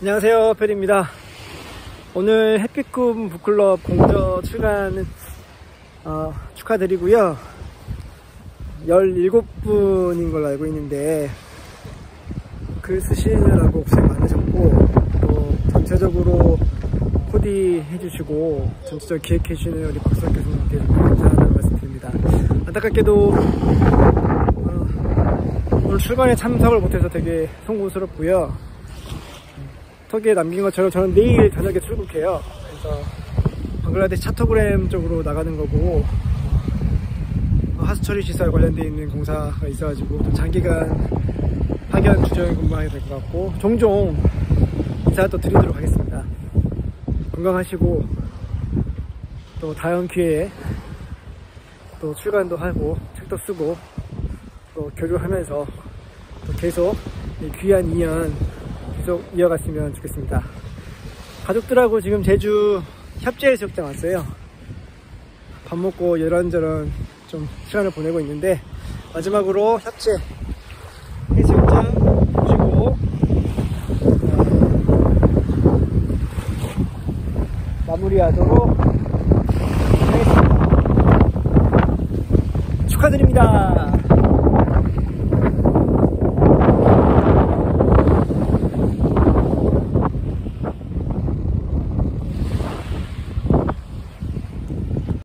안녕하세요 페리입니다. 오늘 해피꿈 북클럽 공저 출간 어, 축하드리고요. 17분인 걸로 알고 있는데 글 쓰시느라고 고생 많으셨고 또 전체적으로 코디 해주시고 전체적으로 기획해주시는 우리 박수학 교수님께 감사하다는 말씀드립니다. 안타깝게도 어, 오늘 출간에 참석을 못해서 되게 송구스럽고요 톡에 남긴 것처럼 저는 내일 저녁에 출국해요. 그래서 방글라데시 차토그램 쪽으로 나가는 거고 하수처리 시설 관련돼 있는 공사가 있어가지고 좀 장기간 파견 주정 근무하게 될 것 같고 종종 인사 또 드리도록 하겠습니다. 건강하시고 또 다음 기회에 또 출간도 하고 책도 쓰고 또 교류하면서 또 계속 귀한 인연 계속 이어갔으면 좋겠습니다. 가족들하고 지금 제주 협재해수욕장 왔어요. 밥 먹고 이런저런 좀 시간을 보내고 있는데 마지막으로 협재 해수욕장 보시고 어, 마무리하도록 하겠습니다. 축하드립니다.